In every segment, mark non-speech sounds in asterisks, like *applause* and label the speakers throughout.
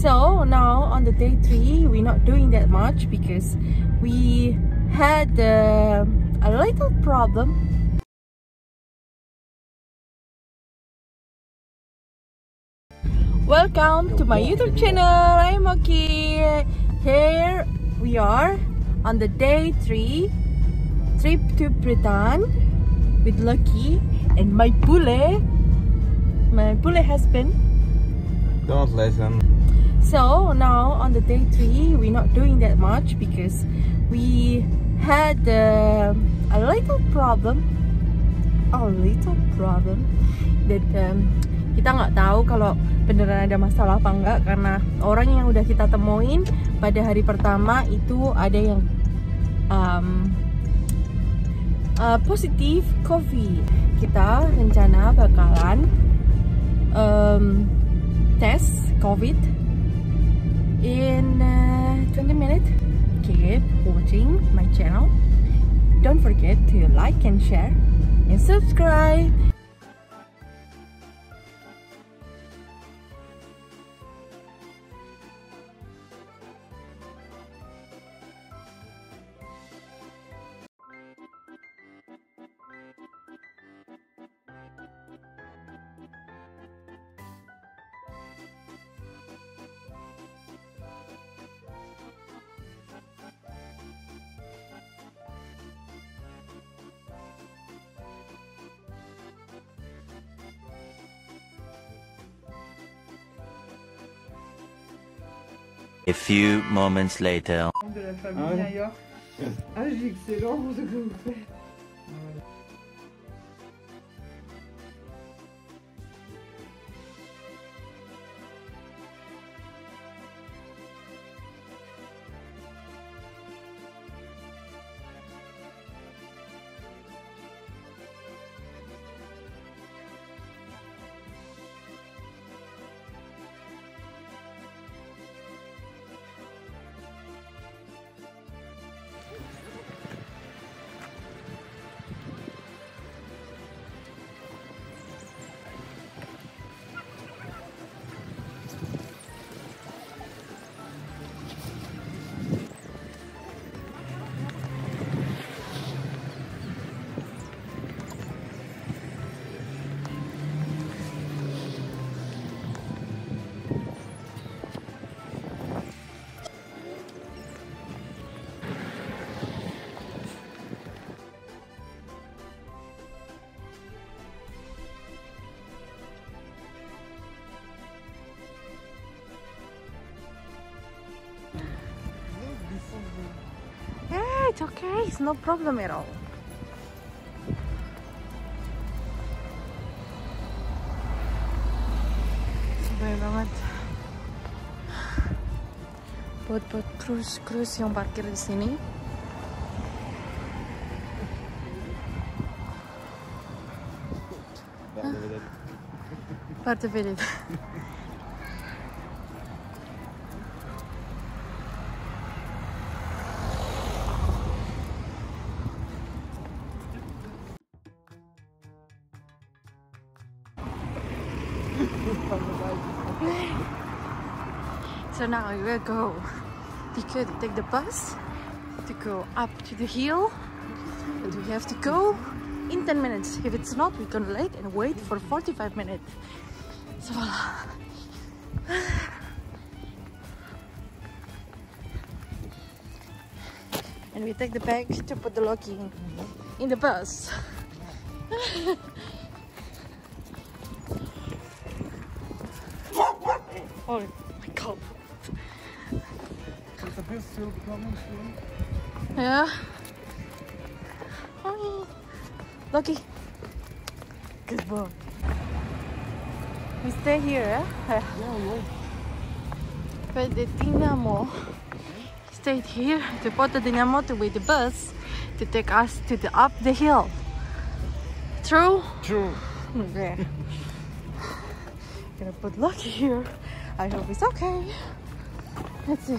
Speaker 1: So now on the day three, we're not doing that much because we had uh, a little problem. Welcome to my YouTube channel. I'm Okky. Here we are on the day three trip to Britain with Lucky and my bule, my bule husband.
Speaker 2: Don't listen.
Speaker 1: So now on the day three, we're not doing that much because we had uh, a little problem, a little problem that um, kita nggak tahu kalau beneran ada masalah apa enggak karena orang yang udah kita temuin pada hari pertama itu ada yang um, uh, positif COVID. Kita rencana bakalan um, tes COVID in uh, 20 minutes. Keep watching my channel. Don't forget to like and share and subscribe.
Speaker 3: A few moments later.
Speaker 1: de la famille d'ailleurs. Ah, j'ai excellent pour ce que vous faites. Okay. It's no problem at all. Sabay banget. Buat-buat cruise-cruise yang parkir di sini. Part of it. *laughs* So now we will go to take the bus to go up to the hill and we have to go in 10 minutes. If it's not, we're gonna late and wait for 45 minutes. So voila. And we take the bag to put the locky in, in the bus. *laughs* oh
Speaker 2: Is still coming soon?
Speaker 1: Yeah. Hi. Lucky. Good boy. We stay here, eh? *laughs*
Speaker 2: Yeah, yeah.
Speaker 1: But the Dinamo stayed here to put the Dinamo to wait the bus to take us to the up the hill. True?
Speaker 2: True. *laughs*
Speaker 1: Okay. Gonna put Lucky here. I hope it's okay. Let's see.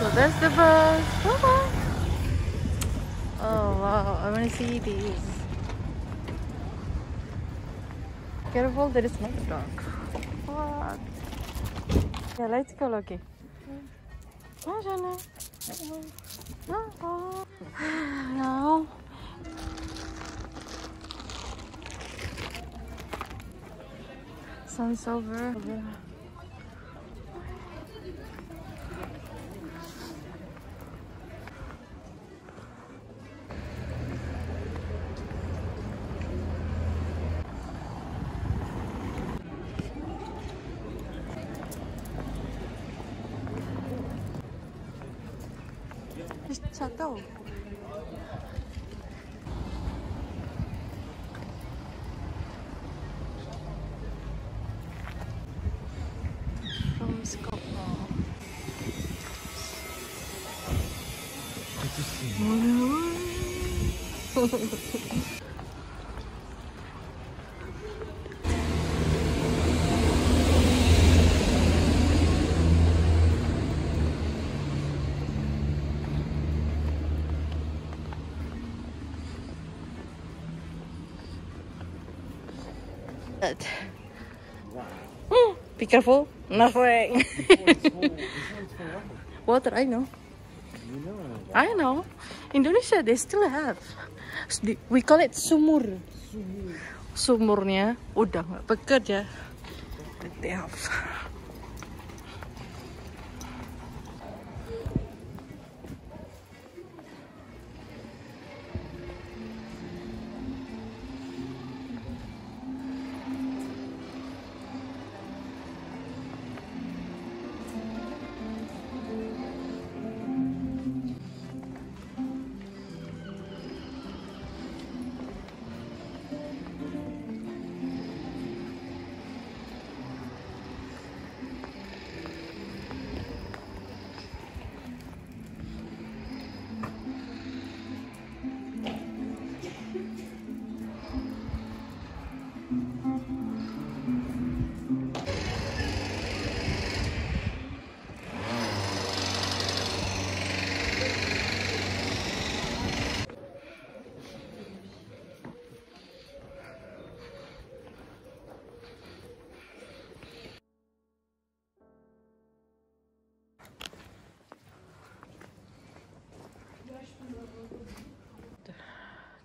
Speaker 2: So
Speaker 1: that's the bus. Bye-bye. Oh wow, I want to see these. Careful, there is my dog. What? Yeah, let's go, Loki. Oh, Jana. Oh, no. Sun's over. Chateau. From Scotland. That. Hmm, Be careful. Nothing. *laughs* Water, I know.
Speaker 2: You know.
Speaker 1: I know. Indonesia, they still have. We call it sumur. Sumurnya udah nggak bekerja. They have.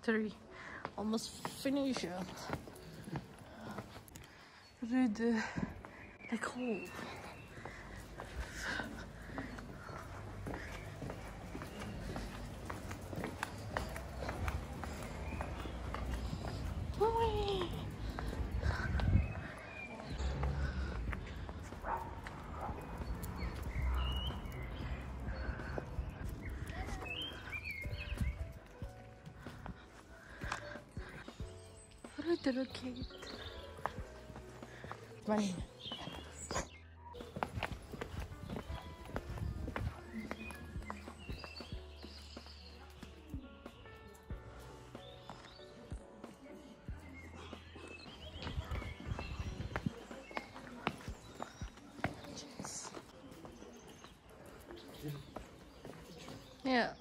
Speaker 1: Three. Almost finished. Uh, Like hole. Relocate. Money. Yeah.